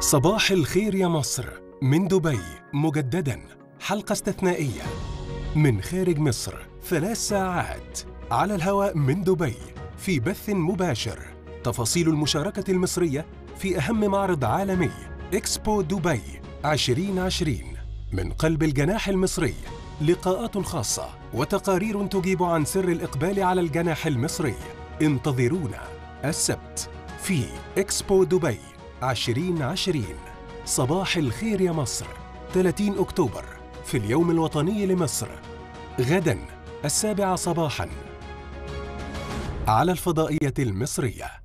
صباح الخير يا مصر. من دبي مجددا. حلقة استثنائية. من خارج مصر ثلاث ساعات. على الهواء من دبي. في بث مباشر. تفاصيل المشاركة المصرية في أهم معرض عالمي إكسبو دبي 2020 من قلب الجناح المصري لقاءات خاصة وتقارير تجيب عن سر الإقبال على الجناح المصري. انتظرونا. السبت. في إكسبو دبي. 2020 صباح الخير يا مصر. 30 أكتوبر. في اليوم الوطني لمصر. غدا السابعة صباحا. على الفضائية المصرية.